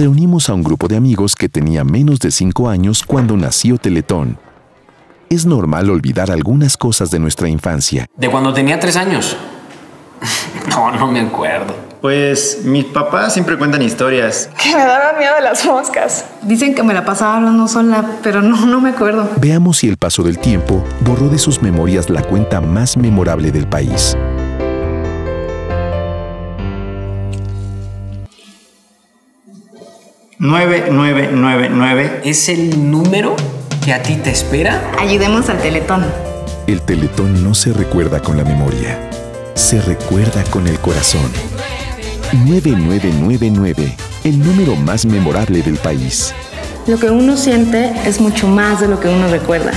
reunimos a un grupo de amigos que tenía menos de 5 años cuando nació Teletón. Es normal olvidar algunas cosas de nuestra infancia. De cuando tenía tres años. no, no me acuerdo. Pues mis papás siempre cuentan historias. Que me daban miedo de las moscas. Dicen que me la pasaba hablando sola, pero no, no me acuerdo. Veamos si el paso del tiempo borró de sus memorias la cuenta más memorable del país. Nueve, nueve, nueve, nueve. ¿Es el número que a ti te espera? Ayudemos al Teletón. El Teletón no se recuerda con la memoria, se recuerda con el corazón. 9999, el número más memorable del país. Lo que uno siente es mucho más de lo que uno recuerda.